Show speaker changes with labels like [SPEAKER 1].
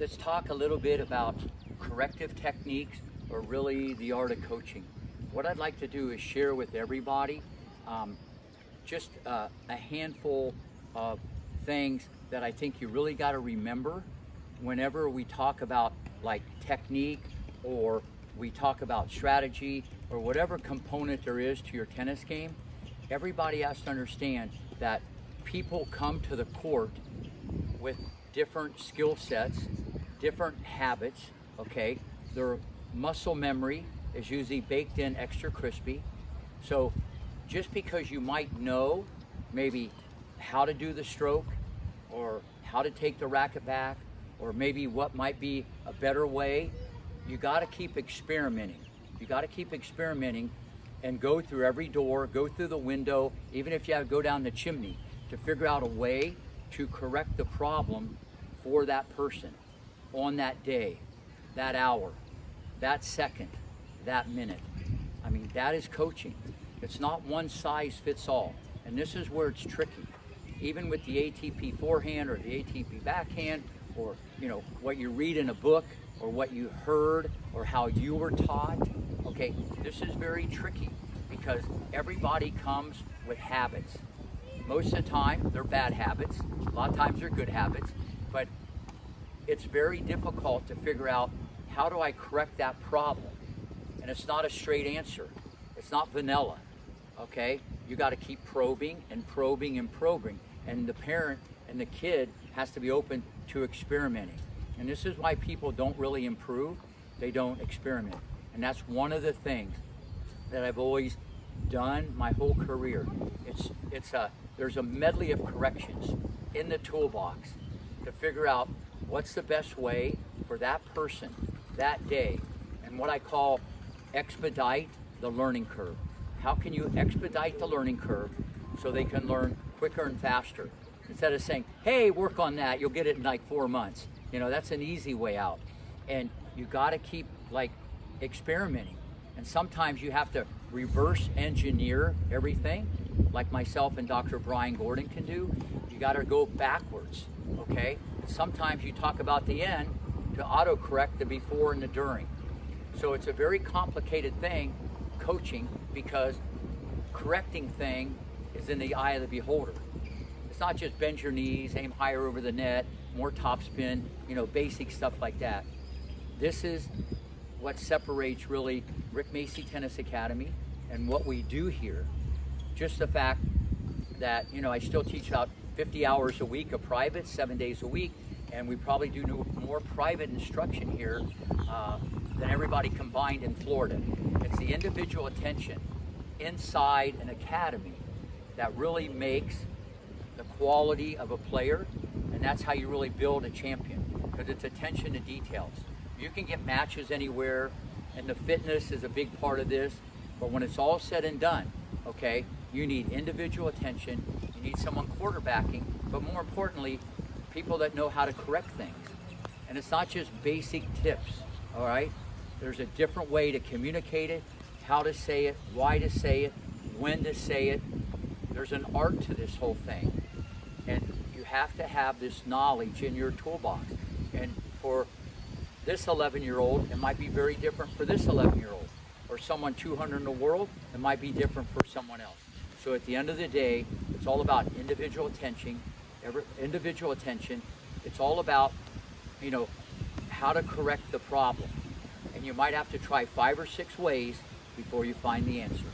[SPEAKER 1] let's talk a little bit about corrective techniques or really the art of coaching. What I'd like to do is share with everybody um, just uh, a handful of things that I think you really got to remember whenever we talk about like technique or we talk about strategy or whatever component there is to your tennis game. Everybody has to understand that people come to the court with different skill sets, different habits, okay? Their muscle memory is usually baked in extra crispy. So just because you might know maybe how to do the stroke or how to take the racket back or maybe what might be a better way, you got to keep experimenting. You got to keep experimenting and go through every door, go through the window, even if you have to go down the chimney to figure out a way to correct the problem for that person on that day, that hour, that second, that minute. I mean, that is coaching. It's not one size fits all. And this is where it's tricky. Even with the ATP forehand or the ATP backhand or, you know, what you read in a book or what you heard or how you were taught, okay, this is very tricky because everybody comes with habits. Most of the time, they're bad habits. A lot of times they're good habits, but it's very difficult to figure out how do I correct that problem? And it's not a straight answer. It's not vanilla, okay? You got to keep probing and probing and probing. And the parent and the kid has to be open to experimenting. And this is why people don't really improve. They don't experiment. And that's one of the things that I've always done my whole career. It's, it's a, there's a medley of corrections in the toolbox to figure out what's the best way for that person that day and what I call expedite the learning curve. How can you expedite the learning curve so they can learn quicker and faster? Instead of saying, hey, work on that, you'll get it in like four months. You know, that's an easy way out. And you got to keep like experimenting. And sometimes you have to reverse engineer everything, like myself and Dr. Brian Gordon can do. You got to go backwards, okay? Sometimes you talk about the end to autocorrect the before and the during. So it's a very complicated thing, coaching, because correcting thing is in the eye of the beholder. It's not just bend your knees, aim higher over the net, more topspin, you know, basic stuff like that. This is what separates really Rick Macci Tennis Academy and what we do here. Just the fact that, you know, I still teach about 50 hours a week of private, seven days a week, and we probably do more private instruction here uh, than everybody combined in Florida. It's the individual attention inside an academy that really makes the quality of a player, and that's how you really build a champion, because it's attention to details. You can get matches anywhere, and the fitness is a big part of this, but when it's all said and done, okay, you need individual attention, you need someone quarterbacking, but more importantly, people that know how to correct things. And it's not just basic tips, all right? There's a different way to communicate it, how to say it, why to say it, when to say it. There's an art to this whole thing. And you have to have this knowledge in your toolbox. And this 11 year old, it might be very different for this 11 year old. Or someone 200 in the world, it might be different for someone else. So at the end of the day, it's all about individual attention, Every individual attention. It's all about, you know, how to correct the problem. And you might have to try five or six ways before you find the answer.